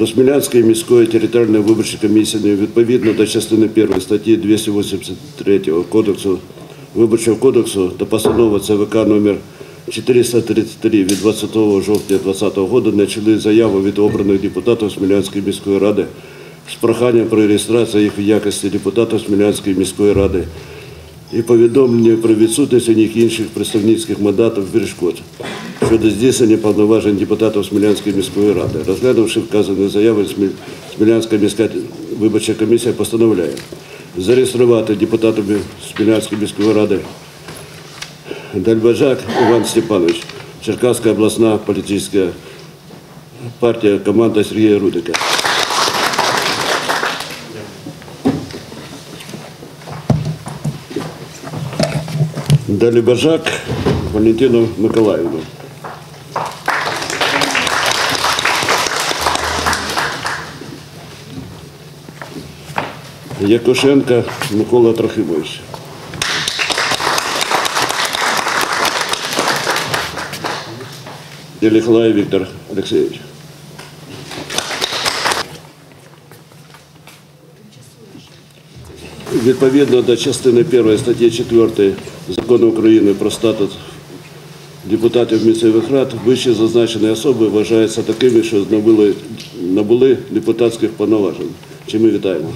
до Смілянської міської територіальної виборчої комісії відповідно до частини 1 статті 283 Кодексу Виборчого кодексу та постанови ЦВК номер 433 від 20 жовтня 2020 року начали заяву від обраних депутатів Смілянської міської ради з проханням про реєстрацію їх в якості депутатів Смілянської міської ради і повідомлення про відсутність у них інших представницьких мандатів перешкод щодо здійснення повноважень депутатів Смілянської міської ради. Розглянувши вказані заяви, Смілянська міська виборча комісія постановляє зареєструвати депутатами Смілянської міської ради Дальбажак Іван Степанович, Черкаська обласна політична партія, команда Сергія Рудика. Далі Бажак Валентину Миколаївну. Якушенка Микола Трохимович. Делихлай Віктор Олексійович. Відповідно до частини 1 статті 4 Закону України про статус депутатів місцевих рад, вище зазначені особи вважаються такими, що набули, депутатських повноважень. Чи ми вітаємо?